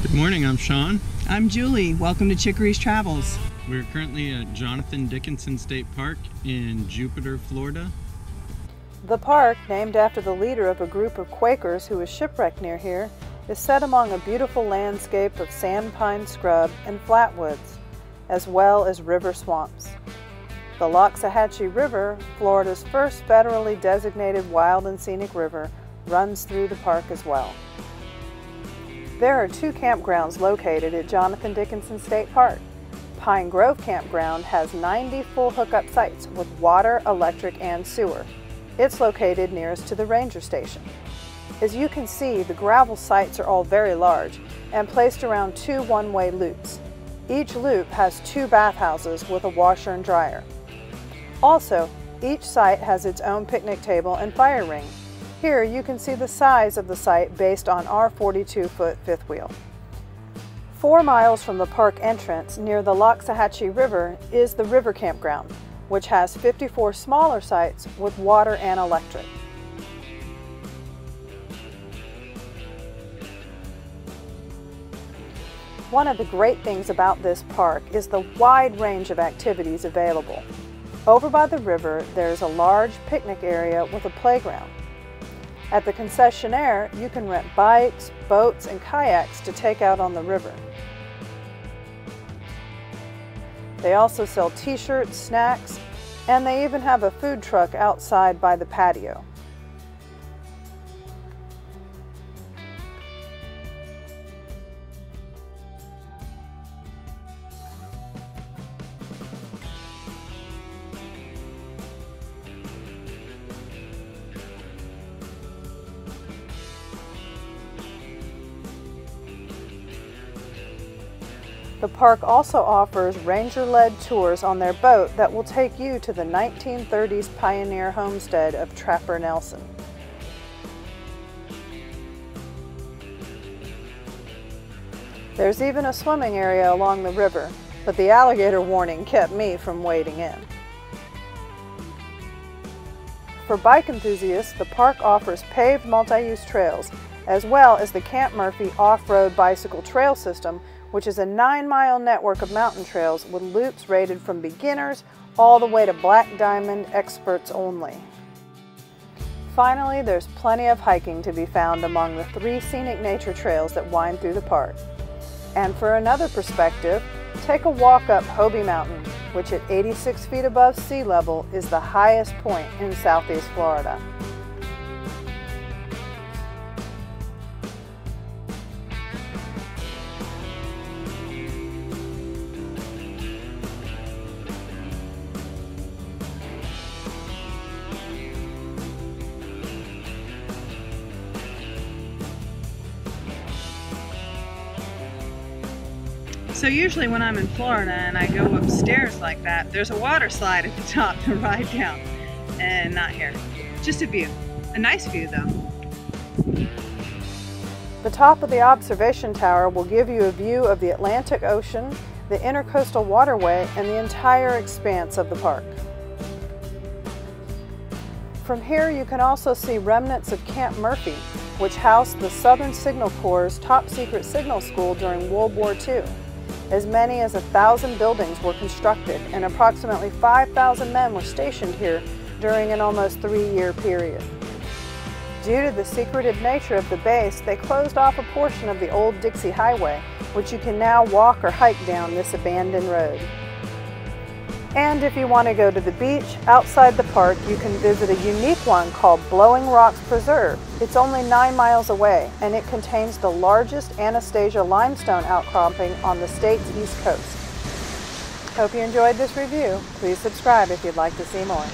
Good morning, I'm Sean. I'm Julie. Welcome to Chickery's Travels. We're currently at Jonathan Dickinson State Park in Jupiter, Florida. The park, named after the leader of a group of Quakers who was shipwrecked near here, is set among a beautiful landscape of sand pine scrub and flatwoods, as well as river swamps. The Loxahatchee River, Florida's first federally designated wild and scenic river, runs through the park as well. There are two campgrounds located at Jonathan Dickinson State Park. Pine Grove Campground has 90 full hookup sites with water, electric, and sewer. It's located nearest to the ranger station. As you can see, the gravel sites are all very large and placed around two one-way loops. Each loop has two bathhouses with a washer and dryer. Also, each site has its own picnic table and fire ring. Here you can see the size of the site based on our 42-foot fifth wheel. Four miles from the park entrance near the Loxahatchee River is the River Campground, which has 54 smaller sites with water and electric. One of the great things about this park is the wide range of activities available. Over by the river, there's a large picnic area with a playground. At the concessionaire, you can rent bikes, boats, and kayaks to take out on the river. They also sell t-shirts, snacks, and they even have a food truck outside by the patio. The park also offers ranger-led tours on their boat that will take you to the 1930s pioneer homestead of Trapper Nelson. There's even a swimming area along the river, but the alligator warning kept me from wading in. For bike enthusiasts, the park offers paved multi-use trails, as well as the Camp Murphy off-road bicycle trail system which is a nine mile network of mountain trails with loops rated from beginners all the way to black diamond experts only. Finally, there's plenty of hiking to be found among the three scenic nature trails that wind through the park. And for another perspective, take a walk up Hobe Mountain, which at 86 feet above sea level is the highest point in southeast Florida. So usually when I'm in Florida and I go upstairs like that, there's a water slide at the top to ride down. And not here. Just a view. A nice view though. The top of the observation tower will give you a view of the Atlantic Ocean, the Intercoastal Waterway, and the entire expanse of the park. From here you can also see remnants of Camp Murphy, which housed the Southern Signal Corps' top secret signal school during World War II. As many as a thousand buildings were constructed and approximately 5,000 men were stationed here during an almost three-year period. Due to the secretive nature of the base, they closed off a portion of the old Dixie Highway, which you can now walk or hike down this abandoned road. And if you want to go to the beach outside the park, you can visit a unique one called Blowing Rocks Preserve. It's only nine miles away and it contains the largest Anastasia limestone outcropping on the state's east coast. Hope you enjoyed this review. Please subscribe if you'd like to see more.